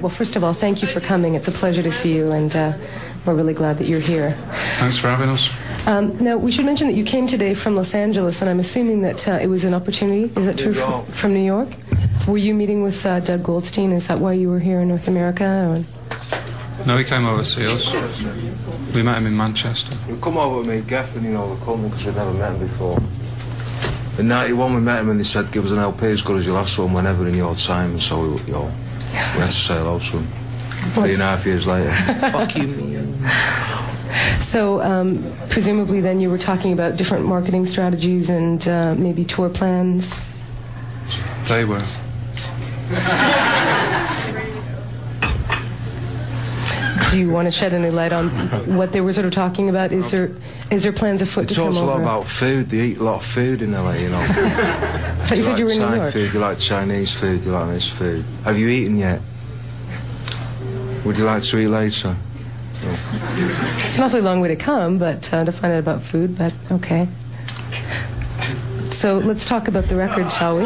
Well, first of all, thank you for coming. It's a pleasure to see you, and uh, we're really glad that you're here. Thanks for having us. Um, now, we should mention that you came today from Los Angeles, and I'm assuming that uh, it was an opportunity. Is that true? From, from New York? Were you meeting with uh, Doug Goldstein? Is that why you were here in North America? Or? No, he came over to see us. We met him in Manchester. We come over to meet Geffen, you know, the company, because we'd never met him before. In 91 we met him and they said, give us an LP as good as your last one whenever in your time, and so we, you know, we had to say hello to him. Three and a half years later. Fuck you, man. So, um, presumably, then you were talking about different marketing strategies and uh, maybe tour plans. They were. Do you want to shed any light on what they were sort of talking about? Is there is there plans afoot He to come over? talks a lot about food. They eat a lot of food in LA, you know. I thought you said you were in like New York. food, you like Chinese food, you like this food. Have you eaten yet? Would you like to eat later? It's an awfully long way to come, but uh, to find out about food. But okay. So let's talk about the record, shall we?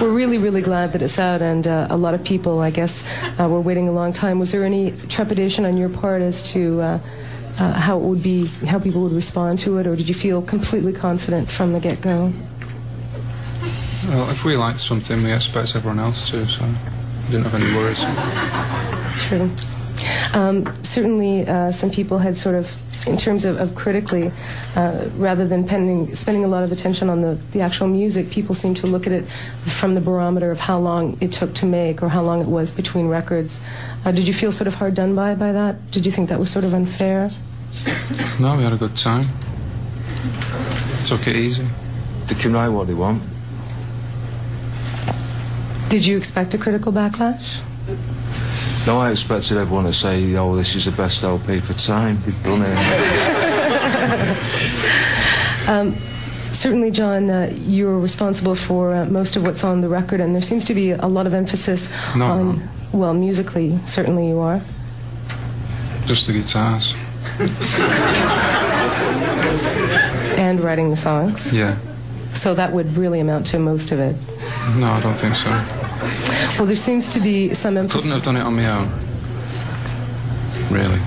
We're really, really glad that it's out, and uh, a lot of people, I guess, uh, were waiting a long time. Was there any trepidation on your part as to uh, uh, how it would be, how people would respond to it, or did you feel completely confident from the get-go? Well, if we liked something, we expect everyone else to, so we didn't have any worries. True. Um, certainly, uh, some people had sort of, in terms of, of critically, uh, rather than pending, spending a lot of attention on the, the actual music, people seem to look at it from the barometer of how long it took to make or how long it was between records. Uh, did you feel sort of hard done by by that? Did you think that was sort of unfair? No, we had a good time. Took it easy. They can write what they want. Did you expect a critical backlash? No, I expected everyone to say, oh, this is the best LP for time. They've done it. Certainly, John, uh, you're responsible for uh, most of what's on the record, and there seems to be a lot of emphasis No, on, no. well, musically, certainly you are. Just the guitars. and writing the songs. Yeah. So that would really amount to most of it. No, I don't think so. Well, there seems to be some emphasis. Couldn't have done it on my own. Really.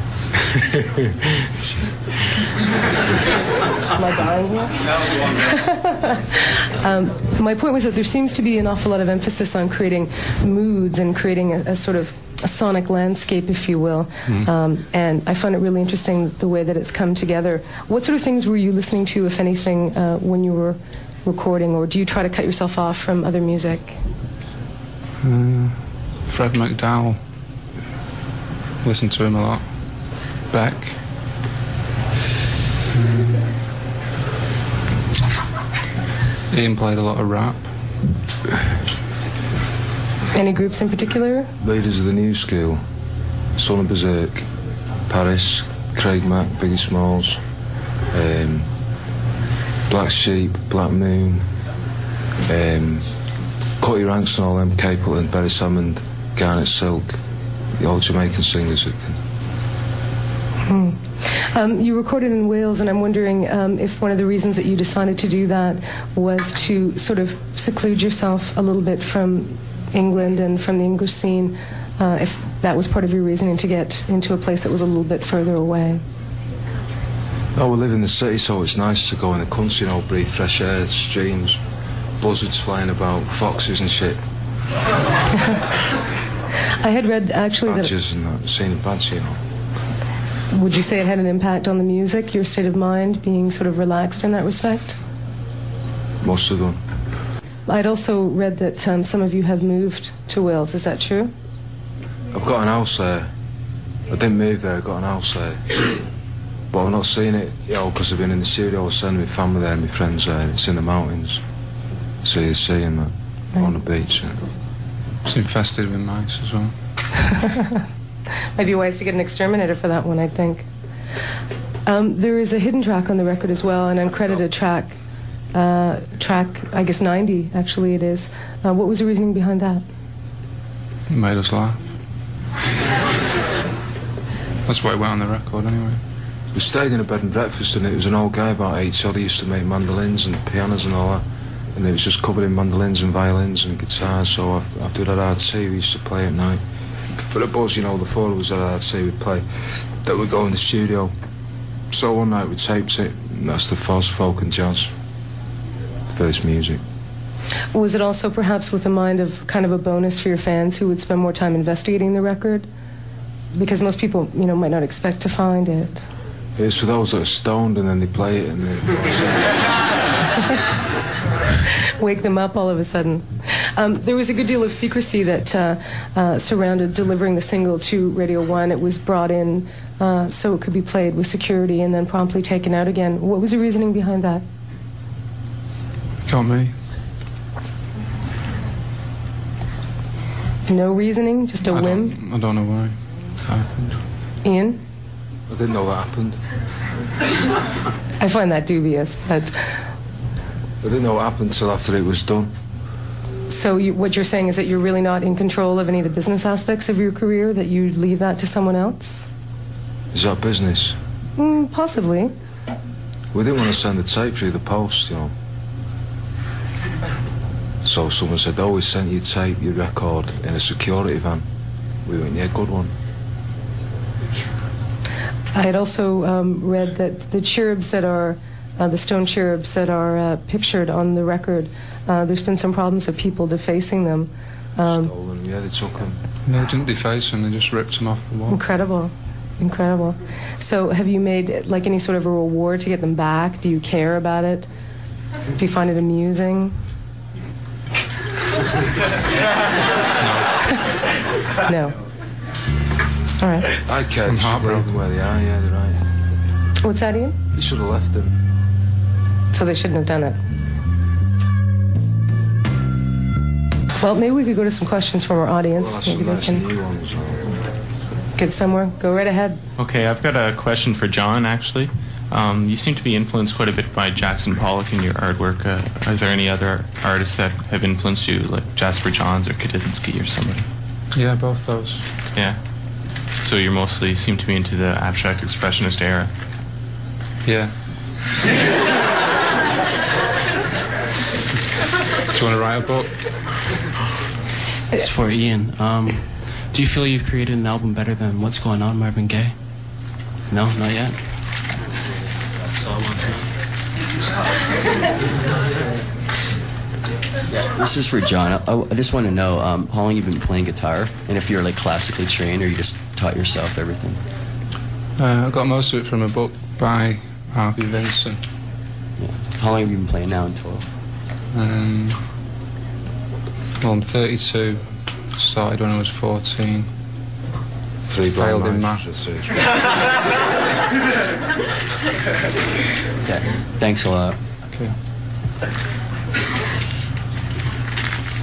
Am I dying here? um, my point was that there seems to be an awful lot of emphasis on creating moods and creating a, a sort of a sonic landscape, if you will. Um, and I find it really interesting the way that it's come together. What sort of things were you listening to, if anything, uh, when you were recording, or do you try to cut yourself off from other music? Fred McDowell. Listen to him a lot. Beck. Mm. Ian played a lot of rap. Any groups in particular? Leaders of the new school. Son of Bazerk. Paris. Craig Mack. Biggie Smalls. Um, Black Sheep. Black Moon. Um, Cutty Ranks and all them. Capleton. Barry Salmond. Garnet Silk. The old Jamaican singers that can Um, you recorded in Wales, and I'm wondering um, if one of the reasons that you decided to do that was to sort of seclude yourself a little bit from England and from the English scene, uh, if that was part of your reasoning to get into a place that was a little bit further away. No, we live in the city, so it's nice to go in the country, you know, breathe fresh air, streams, buzzards flying about, foxes and shit, I had read actually that. badgers and that, seeing a badger, you know. Would you say it had an impact on the music, your state of mind, being sort of relaxed in that respect? Most of them. I'd also read that um, some of you have moved to Wales. Is that true? I've got an house there. I didn't move there, I got an house there. But I've not seen it, you know, because I've been in the studio, I was sending my family there, my friends there, it's in the mountains. See the sea and that, on the beach. It's infested with mice as well. Might be wise to get an exterminator for that one, I think. Um, there is a hidden track on the record as well, an uncredited track. Uh, track, I guess 90, actually, it is. Uh, what was the reasoning behind that? It made us laugh. That's why it went on the record anyway. we stayed in a bed and breakfast and it was an old guy about 80 odd, he used to make mandolins and pianos and all that. And it was just covered in mandolins and violins and guitars, so af- after that tea we used to play at night. for the buzz, you know, the four of us that I'd say we'd play, that we'd go in the studio. So one night we taped it, and that's the first Folk and Jazz. First music. Was it also perhaps with a mind of kind of a bonus for your fans who would spend more time investigating the record? Because most people, you know, might not expect to find it. It's for those that are stoned and then they play it and they, Wake them up all of a sudden. Um, there was a good deal of secrecy that uh, uh, surrounded delivering the single to Radio 1. It was brought in uh, so it could be played with security and then promptly taken out again. What was the reasoning behind that? Got me. No reasoning, just a I whim? don't, I don't know why it happened. Ian? I didn't know that happened. I find that dubious, but I didn't know what happened until after it was done. so you, what you're saying is that you're really not in control of any of the business aspects of your career, that you leave that to someone else? Is that business? Mm, possibly. We didn't want to send the tape through the post, you know. So someone said, oh, we sent you tape, your record, in a security van. We went, yeah, good one. I had also um, read that the cherubs that are, uh, the stone cherubs that are uh, pictured on the record, uh, there's been some problems of people defacing them. Um, Stolen, yeah, they took them. They didn't deface them, they just ripped them off the wall. incredible. Incredible. So, have you made like any sort of a reward to get them back? Do you care about it? Do you find it amusing? no. All right. I care, I'm you heartbroken. where they are, yeah, they're right. What's that, Ian? You should have left them. So they shouldn't have done it. Well, maybe we could go to some questions from our audience. Well, maybe they nice can new ones. get somewhere. Go right ahead. Okay, I've got a question for John, actually. Um, you seem to be influenced quite a bit by Jackson Pollock in your artwork. Uh, are there any other artists that have influenced you, like Jasper Johns or Kandinsky or somebody? Yeah, both those. Yeah. So you mostly seem to be into the abstract expressionist era. Yeah. you want to write a book? It's for Ian. Um, do you feel you've created an album better than What's Going On, Marvin Gaye? No, not yet. That's all I want to know. This is for John. I, I just want to know um, how long you've been playing guitar, and if you're like classically trained, or you just taught yourself everything. Uh, I got most of it from a book by Harvey Vincent. Yeah. How long have you been playing now in total? Um, well, I'm 32. Started when I was 14. Three Failed blind in mice, maths. that's it. Okay. Thanks a lot. Okay.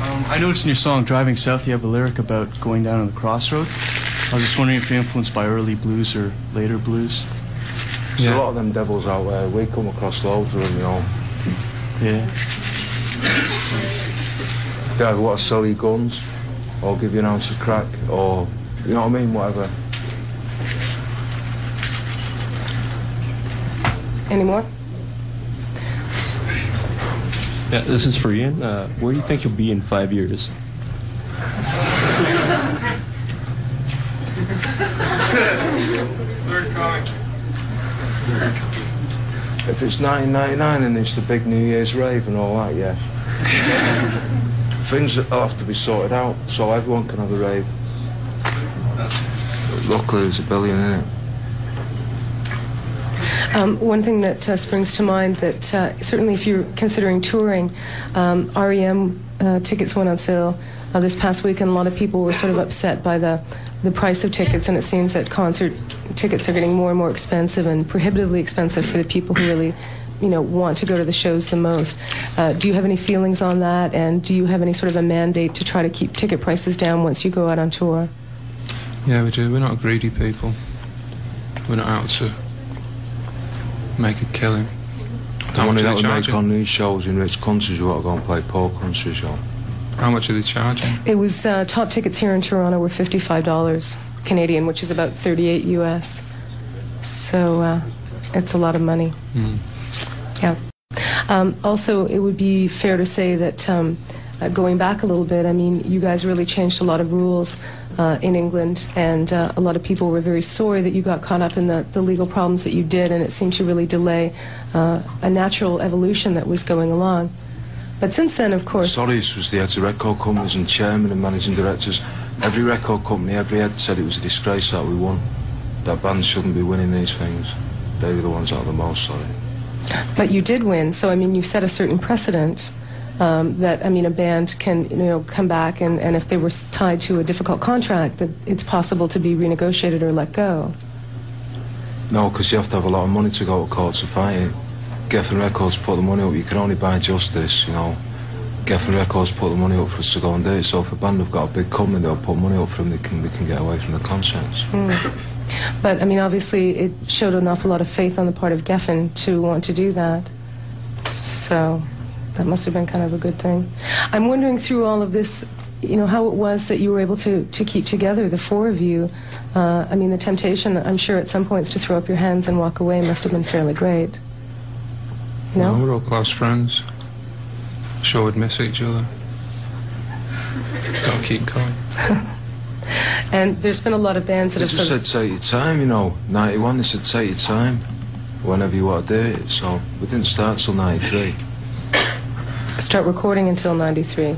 Um, I noticed in your song "Driving South" you have a lyric about going down on the crossroads. I was just wondering if you're influenced by early blues or later blues. There's Yeah. a lot of them devils out there. We come across loads of them, you know. Yeah. They either want to sell you guns, or give you an ounce of crack, or, you know what I mean, whatever. Any more? Yeah, this is for Ian. Uh, where do you think you'll be in five years? If it's 1999 and it's the big New Year's rave and all that, yeah. Things will have to be sorted out so everyone can have a rave. Luckily, there's a billion in it. Um, one thing that uh, springs to mind that uh, certainly if you're considering touring, um, REM uh, tickets went on sale uh, this past week, and a lot of people were sort of upset by the, the price of tickets, and it seems that concert tickets are getting more and more expensive and prohibitively expensive for the people who really you know, want to go to the shows the most. Uh, do you have any feelings on that, and do you have any sort of a mandate to try to keep ticket prices down once you go out on tour? Yeah, we do. We're not greedy people. We're not out to make a killing. The How money much are that they we make charging? on these shows in rich countries, we ought to go and play poor countries, yo. How much are they charging? It was uh, top tickets here in Toronto were fifty-five dollars Canadian, which is about thirty-eight U.S. So uh, it's a lot of money. Mm. Yeah. Um, also, it would be fair to say that um, uh, going back a little bit, I mean, you guys really changed a lot of rules uh, in England, and uh, a lot of people were very sorry that you got caught up in the, the legal problems that you did, and it seemed to really delay uh, a natural evolution that was going along. But since then, of course, Sorries was the heads of record companies and chairman and managing directors. Every record company, every head said it was a disgrace that we won. That bands shouldn't be winning these things. They were the ones that are the most sorry. But you did win, so I mean, you set a certain precedent um, that I mean, a band can you know come back, and, and if they were tied to a difficult contract, that it's possible to be renegotiated or let go. No, because you have to have a lot of money to go to court to fight it. Geffen Records put the money up. You can only buy justice, you know. Geffen Records put the money up for us to go and do it. So if a band have got a big company they'll put money up for them, they can, they can get away from the contracts. But I mean, obviously, it showed an awful lot of faith on the part of Geffen to want to do that. So that must have been kind of a good thing. I'm wondering through all of this, you know, how it was that you were able to, to keep together, the four of you. Uh, I mean, the temptation, I'm sure, at some points to throw up your hands and walk away must have been fairly great. Well, No? we're all close friends. Sure we'd miss each other. Gotta keep going. And there's been a lot of bands that They have just said take your time, you know. 91, they said take your time. Whenever you want to do it. So we didn't start till 93. start recording until 93.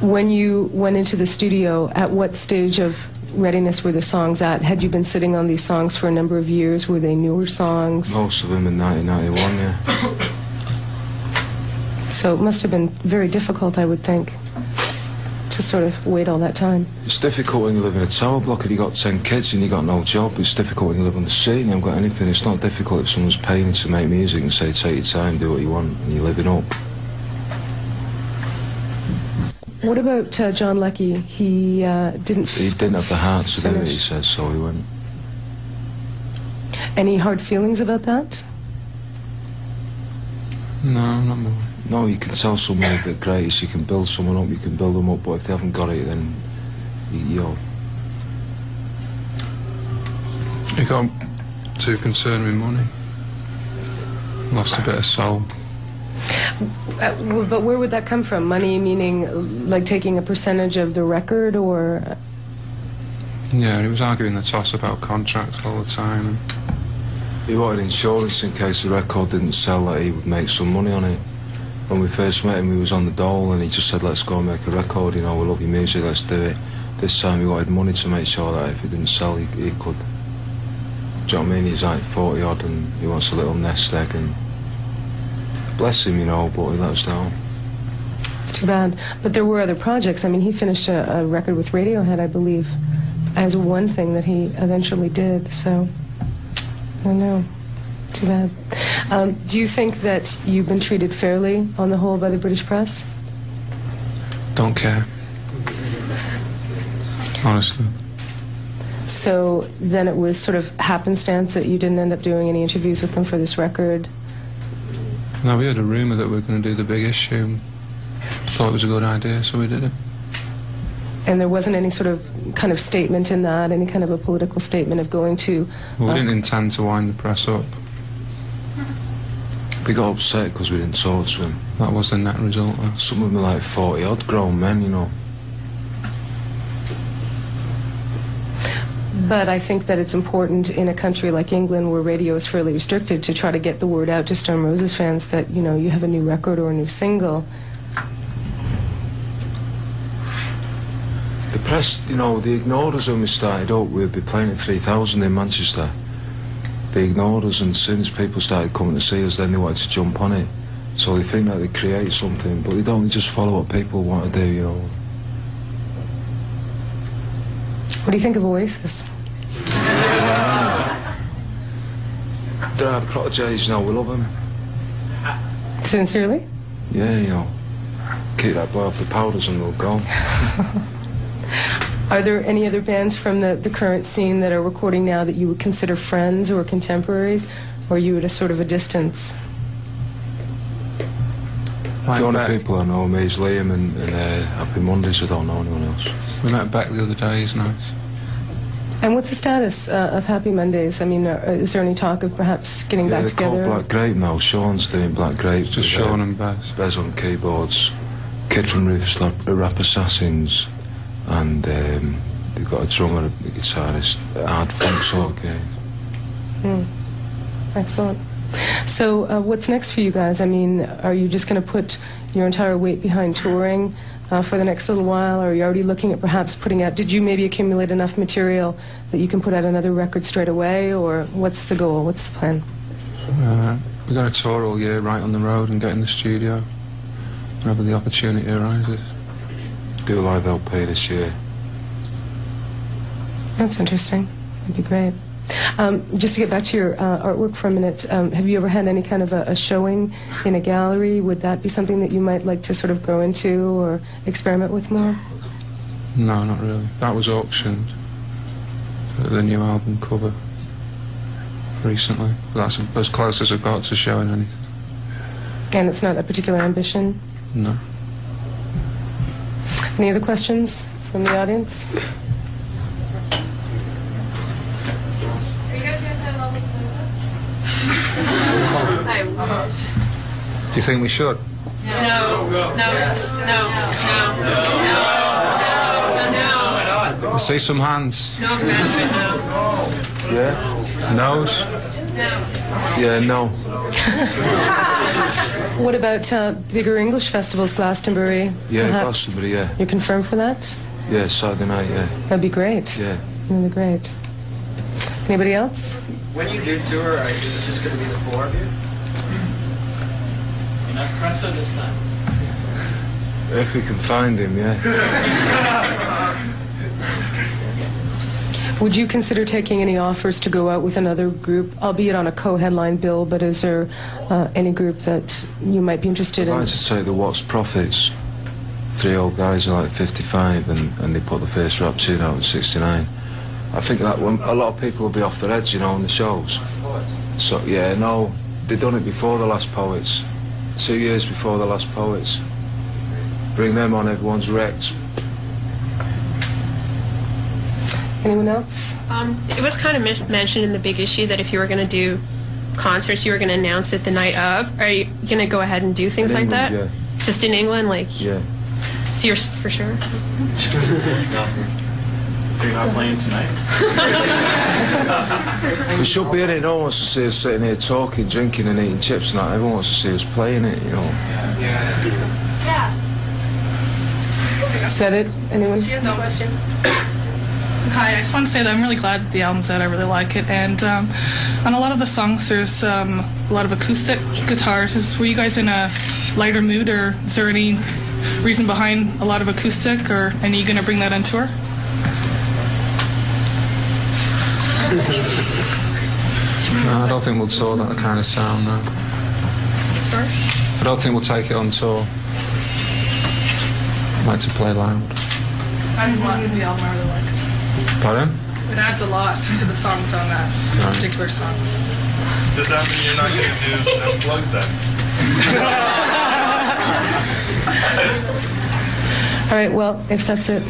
When you went into the studio, at what stage of readiness were the songs at? Had you been sitting on these songs for a number of years? Were they newer songs? Most of them in 1991, yeah. So it must have been very difficult, I would think, to sort of wait all that time. It's difficult when you live in a tower block and you've got 10 kids and you've got no job. It's difficult when you live on the street and you haven't got anything. It's not difficult if someone's paying you to make music and say take your time, do what you want, and you're living up. What about uh, John Leckie? He uh, didn't. He didn't have the heart to do it, he says, so he went. Any hard feelings about that? No, not more. No, you can tell someone if they're greatest, you can build someone up, you can build them up, but if they haven't got it, then you, you know, He got too concerned with money. Lost a bit of soul. But where would that come from? Money meaning like taking a percentage of the record, or Yeah, he was arguing the toss about contracts all the time. And he wanted insurance in case the record didn't sell that he would make some money on it. When we first met him, he was on the dole and he just said, let's go and make a record, you know, we love your music, let's do it. This time he wanted money to make sure that if it didn't sell, he, he could. Do you know what I mean? He's like 40 odd and he wants a little nest egg and bless him, you know, but he let us down. it's too bad. But there were other projects. I mean, he finished a, a record with Radiohead, I believe, as one thing that he eventually did. So I don't know. Too bad. Um, do you think that you've been treated fairly on the whole by the British press? don't care. Honestly. So then it was sort of happenstance that you didn't end up doing any interviews with them for this record. No, we had a rumour that we were going to do the big issue. Thought it was a good idea, so we did it. And there wasn't any sort of kind of statement in that, any kind of a political statement of going to. Well, we uh, didn't intend to wind the press up. We got upset because we didn't talk to him. That was the net result. Though. Some of them are like 40 odd grown men, you know. But I think that it's important in a country like England where radio is fairly restricted to try to get the word out to Stone Roses fans that, you know, you have a new record or a new single. The press, you know, they ignored us when we started up. We'd be playing at 3,000 in Manchester. They ignored us, and as soon as people started coming to see us, then they wanted to jump on it. So they think that they create something, but they don't they just follow what people want to do, you know. What do you think of Oasis? They're our proteges, you know, we love them. Sincerely? Yeah, you know. Keep that boy off the powders and they'll go. Are there any other bands from the, the current scene that are recording now that you would consider friends or contemporaries, or are you at a sort of a distance? Like the only Beck. people I know are is Liam and, and uh, Happy Mondays, I don't know anyone else. We met Beck the other day. He's nice. And what's the status uh, of Happy Mondays? I mean, uh, is there any talk of perhaps getting Yeah, back they're called together? Black Grape now. Sean's doing Black Grape. Just Sean uh, and Bez. Bez on keyboards, Kid from Rufus Lap- uh, Rap Assassins, and um, they've got a drummer, a guitarist, a hard funk sort of guy. Hmm. Excellent. So, uh, what's next for you guys? I mean, are you just going to put your entire weight behind touring uh, for the next little while, or are you already looking at perhaps putting out? Did you maybe accumulate enough material that you can put out another record straight away, or what's the goal? What's the plan? Uh, we're going to tour all year, right on the road, and get in the studio whenever the opportunity arises. Do a live LP this year. That's interesting. That'd be great. Um, just to get back to your uh, artwork for a minute, um, have you ever had any kind of a, a showing in a gallery? Would that be something that you might like to sort of grow into or experiment with more? No, not really. That was auctioned. uh, The new album cover recently. That's as close as I've got to showing anything. And it's not a particular ambition? No. Any other questions from the audience? Are you guys going to play Lollapalooza? I wish. Do you think we should? No, no, no, no, no, no, no, I see some hands. no, no. Yeah? Nose? Yeah, no. What about uh, bigger English festivals, Glastonbury? Yeah, perhaps? Glastonbury, yeah. You're confirmed for that? Yeah, Saturday night, yeah. That'd be great. Yeah. Really great. Anybody else? When you do tour, are- is it just going to be the four of you? You're not Cressa this time. If we can find him, yeah. Would you consider taking any offers to go out with another group, albeit on a co-headline bill? But is there uh, any group that you might be interested in? I'd in? like to take the Watts Prophets. Three old guys are like 55 and, and they put the first rap tune out at 69. I think that one, a lot of people will be off their heads, you know, on the shows. So, yeah, no, they've done it before the Last Poets. Two years before the Last Poets. Bring them on, everyone's wrecked. Anyone else? Um, it was kind of men- mentioned in the big issue that if you were going to do concerts, you were going to announce it the night of. Are you going to go ahead and do things In like England, that? Just in England, like Yeah. so you're for sure. You're not playing tonight? We should be in it. No one wants to see us sitting here talking, drinking and eating chips and that. Everyone wants to see us playing it, you know. Is that it? Anyone? She has a question. Hi, I just want to say that I'm really glad that the album's out. I really like it, and um, on a lot of the songs, there's um, a lot of acoustic guitars. Is were you guys in a lighter mood, or is there any reason behind a lot of acoustic, or and are you going to bring that on tour? No, I don't think we'll tour that kind of sound, no. Sorry. I don't think we'll take it on tour. I like to play loud. Adds a lot to the album. I really like. Pardon? It adds a lot to the songs on that Right. particular songs. Does that mean you're not going to do Unplugged then? All right, well, if that's it,